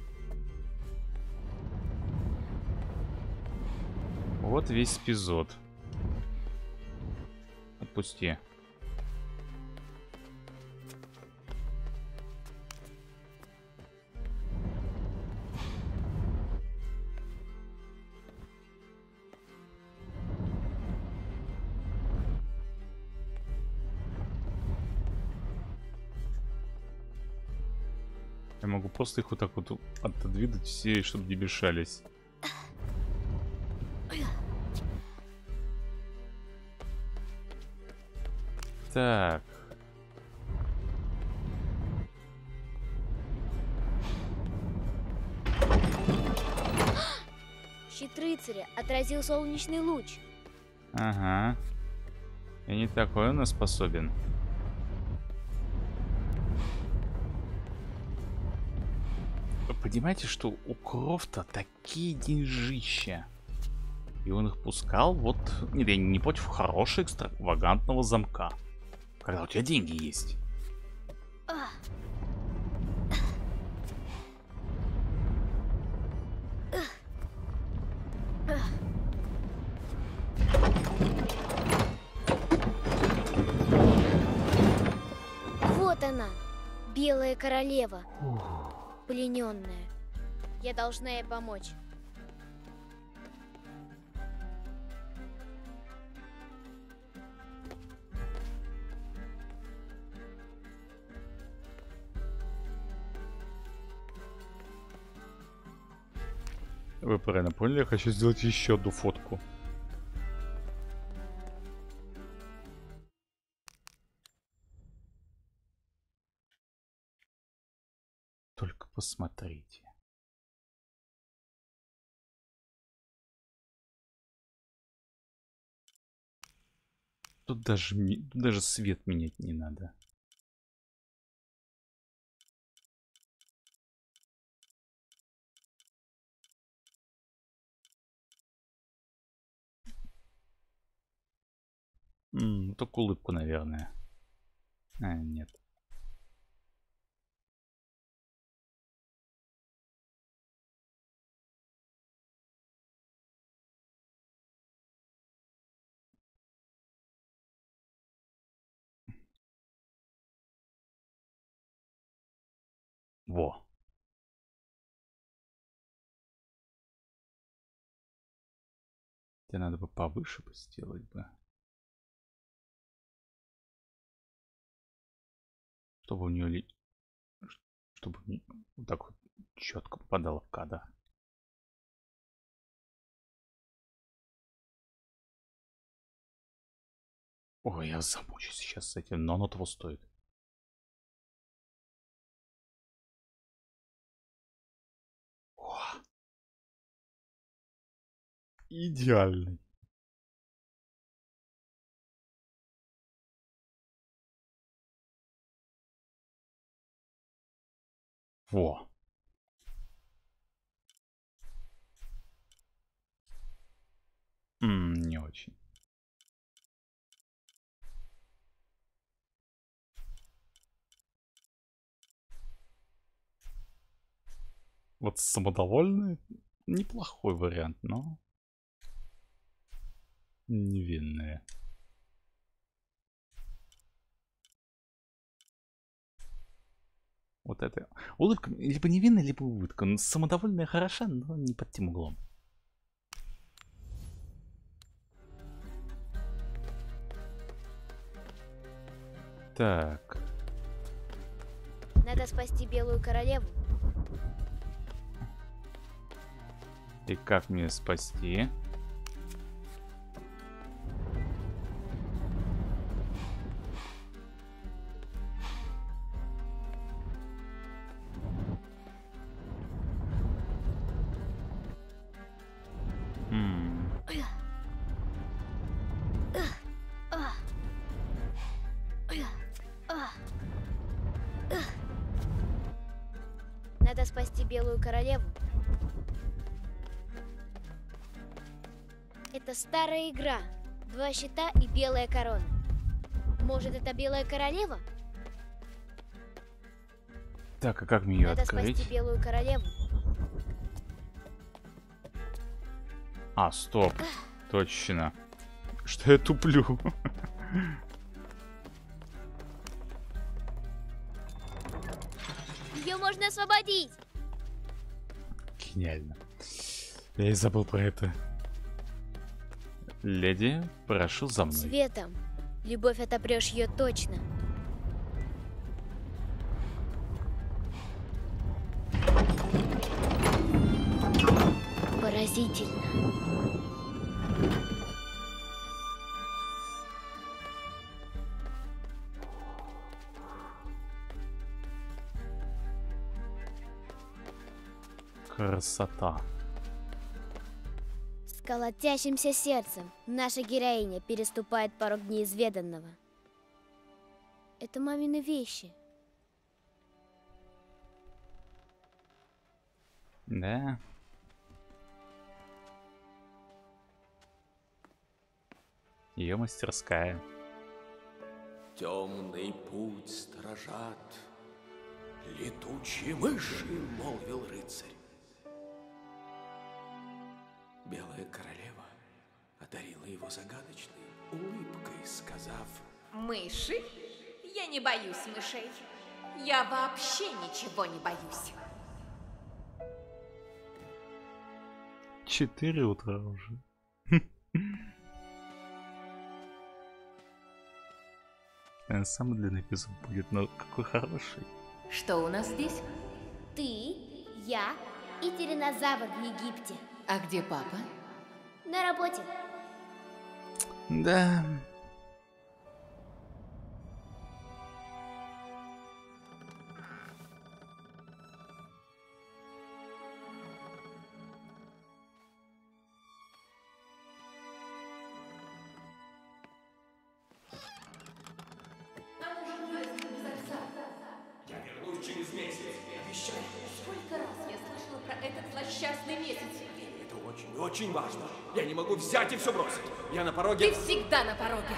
Вот весь эпизод. Отпусти. Просто их вот так вот отодвинуть все, чтобы не мешались. Так. Щит рыцаря отразил солнечный луч. Ага. И не такой он способен. Понимаете, что у Крофта такие деньжища? И он их пускал вот... Нет, я не против хорошего экстравагантного замка. Когда у тебя деньги есть. Вот она, белая королева, плененная. Я должна ей помочь. Вы правильно поняли, я хочу сделать еще одну фотку. Посмотрите. Тут даже, тут даже свет менять не надо. М, только улыбку, наверное. А, нет. Во. Тебе надо бы повыше бы сделать бы. Чтобы у нее Чтобы вот так вот четко попадало в кадр. Ой, я замучусь сейчас с этим, но оно того стоит. Идеальный. Во. М, не очень. Вот самодовольный неплохой вариант, но невинные. Вот это. Улыбка либо невинная, либо улыбка. Ну, Самодовольная хороша, но не под тем углом. Так. Надо спасти белую королеву. И как мне спасти? Старая игра. Два щита и белая корона. Может, это белая королева? Так, а как мне ее Надо открыть? спасти белую королеву. А, стоп. Точно. Что я туплю? Ее можно освободить. Гениально. Я и забыл про это. Леди, прошу за мной. Светом. Любовь отопрешь ее точно. Поразительно. Красота. С колотящимся сердцем наша героиня переступает порог неизведанного. Это мамины вещи. Да. Ее мастерская. Темный путь сторожат. Летучие мыши, молвил рыцарь. Белая королева одарила его загадочной улыбкой, сказав, Мыши? Я не боюсь мышей. Я вообще ничего не боюсь. Четыре утра уже. Наверное, самый длинный эпизод будет, но какой хороший. Что у нас здесь? Ты, я и тиранозавр в Египте. А где папа? На работе. Да. Взять и все бросить. Я на Ты пороге... всегда на пороге.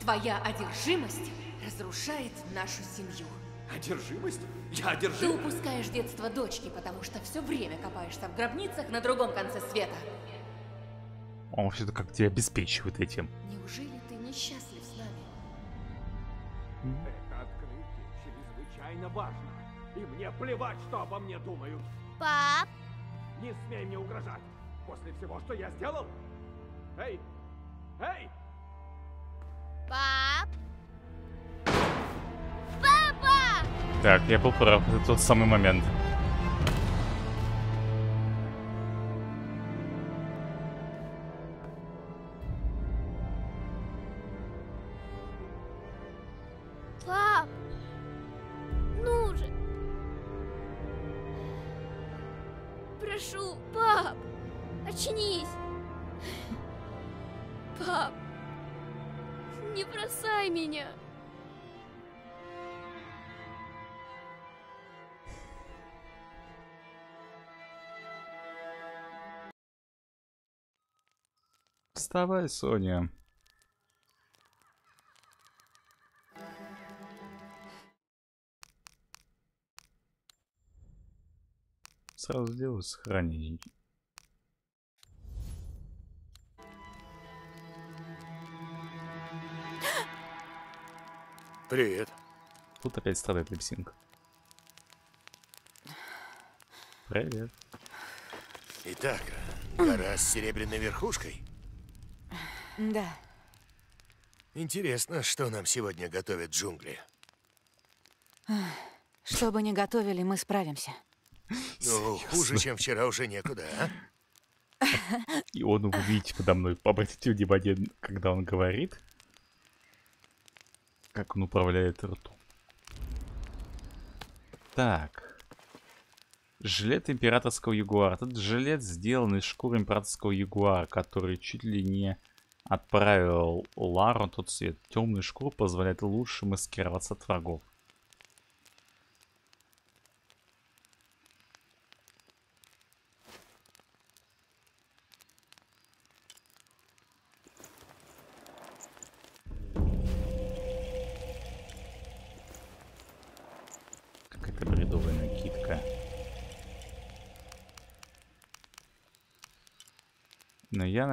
Твоя одержимость разрушает нашу семью. Одержимость? Я Ты одержим. упускаешь детство дочки, потому что все время копаешься в гробницах на другом конце света. Он вообще-то как тебя обеспечивает этим. Неужели ты несчастлив с нами? Это открытие чрезвычайно важно. И мне плевать, что обо мне думают. Пап, Не смей мне угрожать. После всего, что я сделал. Эй! Эй! пап. Папа! Так, я был прав, это тот самый момент. Вставай, Соня. Сразу сделаю сохранение. Привет. Тут опять страдает липсинг. Привет. Итак, гора с серебряной верхушкой. Да. Интересно, что нам сегодня готовят джунгли. Что бы ни готовили, мы справимся. Ну, хуже, чем вчера, уже некуда, а? И он, вы видите подо мной, обратите внимание, когда он говорит, как он управляет ртом. Так. Жилет императорского ягуара. Этот жилет сделан из шкуры императорского ягуара, который чуть ли не отправил Лару тот свет. Темная шкура позволяет лучше маскироваться от врагов.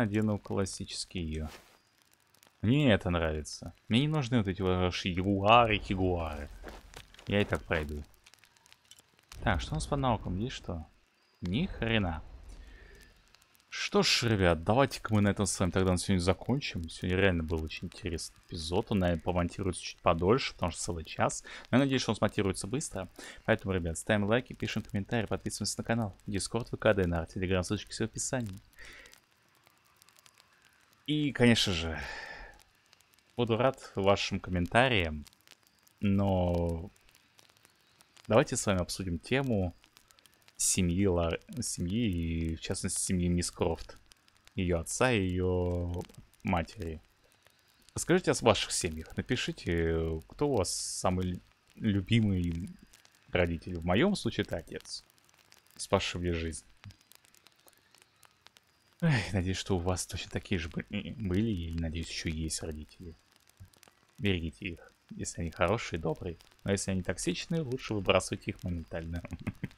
Надену классический ее. Мне это нравится. Мне не нужны вот эти ваши ягуары, ягуары. Я и так пройду. Так, что у нас по наукам? Есть что? Ни хрена. Что ж, ребят, давайте-ка мы на этом с вами тогда на сегодня закончим. Сегодня реально был очень интересный эпизод. Он, наверное, помонтируется чуть подольше, потому что целый час. Но я надеюсь, что он смонтируется быстро. Поэтому, ребят, ставим лайки, пишем комментарии, подписываемся на канал. Дискорд, ВК, ДНР, Телеграм, ссылочки все в описании. И, конечно же, буду рад вашим комментариям. Но давайте с вами обсудим тему семьи, Лар... семьи и, в частности, семьи Мисс Крофт. Ее отца и ее матери. Расскажите о ваших семьях. Напишите, кто у вас самый любимый родитель. В моем случае это отец. Спасший мне жизнь. Эх, надеюсь, что у вас точно такие же были, и надеюсь, еще есть родители. Берегите их, если они хорошие, добрые. Но если они токсичные, лучше выбрасывайте их моментально.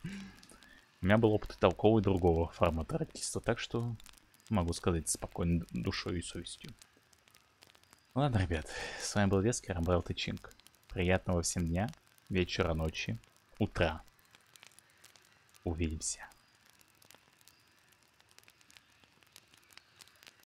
У меня был опыт толковый другого формата родительства, так что могу сказать спокойно душой и совестью. Ладно, ребят, с вами был Вескер, Амбрел Тычинг. Приятного всем дня, вечера, ночи, утра. Увидимся.